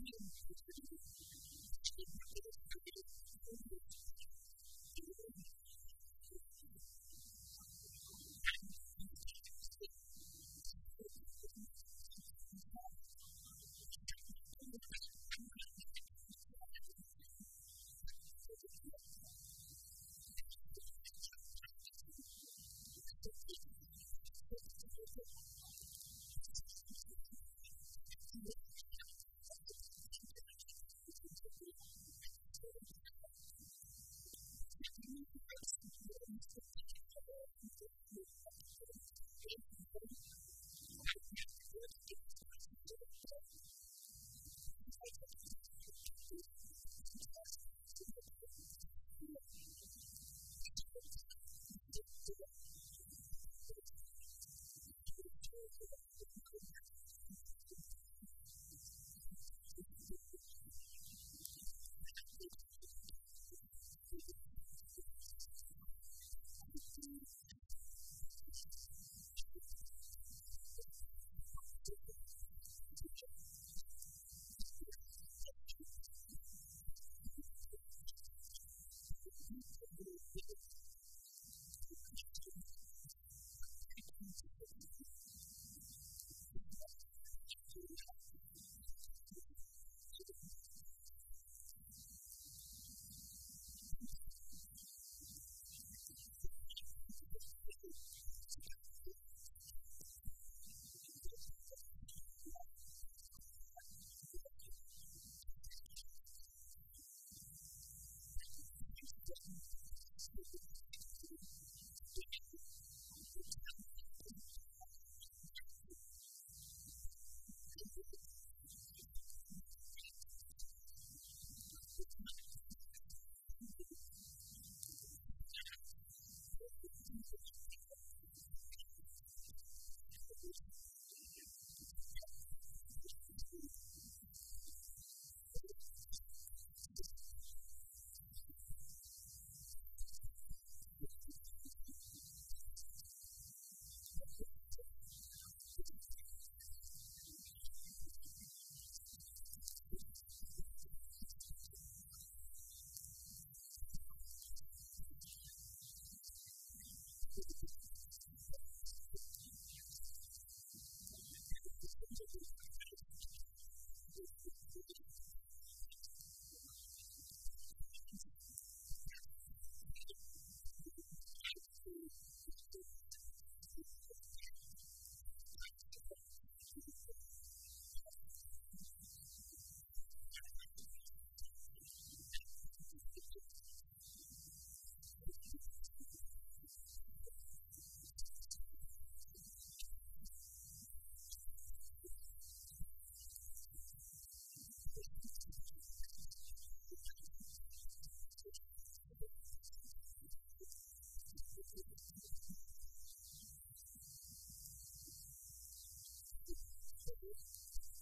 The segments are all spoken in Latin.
Thank you. I don't know if you,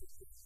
Thank you.